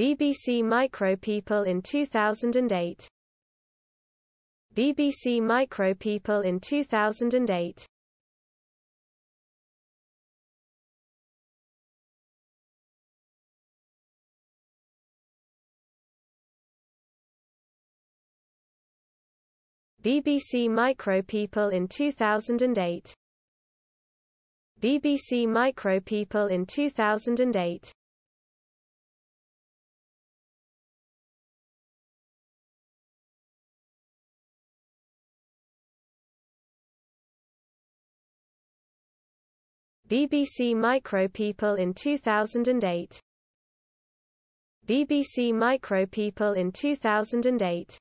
BBC Micropeople in 2008 BBC Micropeople in 2008 BBC Micropeople in 2008 BBC Micropeople in 2008 BBC Micropeople in 2008 BBC Micropeople in 2008